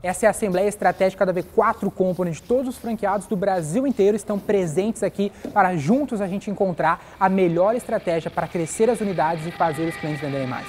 Essa é a Assembleia Estratégica da V4 Company. Todos os franqueados do Brasil inteiro estão presentes aqui para juntos a gente encontrar a melhor estratégia para crescer as unidades e fazer os clientes venderem mais.